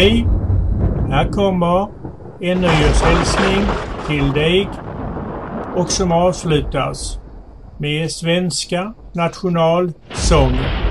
Hej! Här kommer en nyårshälsning till dig och som avslutas med svenska nationalsången.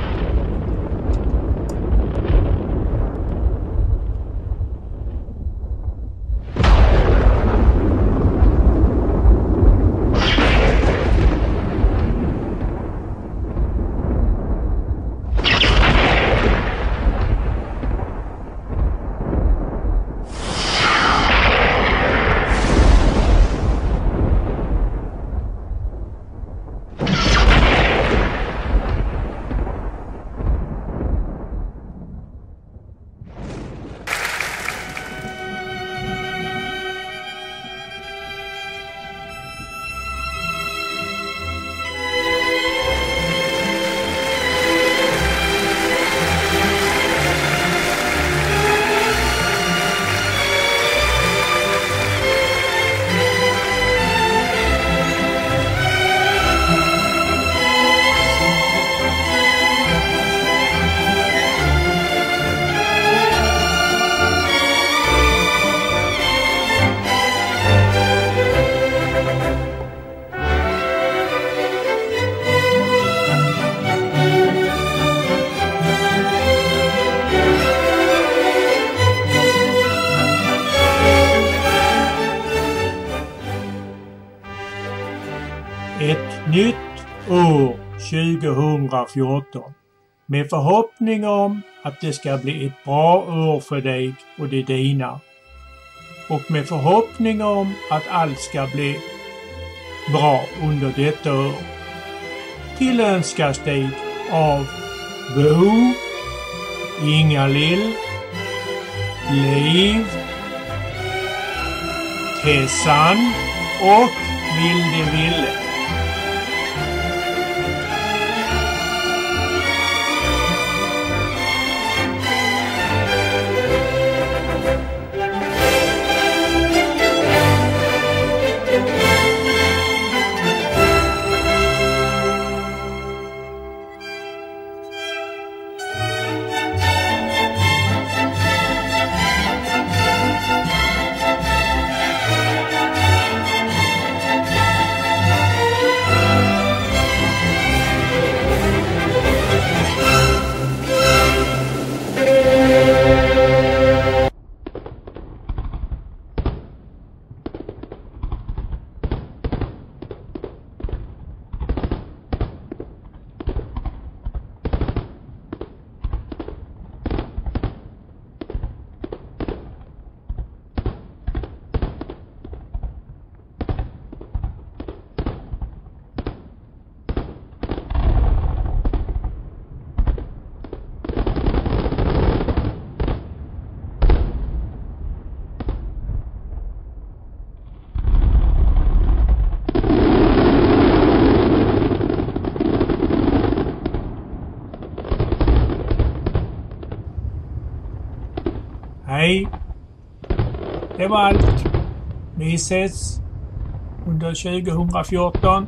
Nytt år 2014 med förhoppning om att det ska bli ett bra år för dig och de dina. Och med förhoppning om att allt ska bli bra under detta år. Tillönskas dig av Bo, Inga-Lill, Liv, Tessan och Vilde Ville. Hej! Det var allt. Vi ses under 2014.